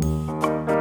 Música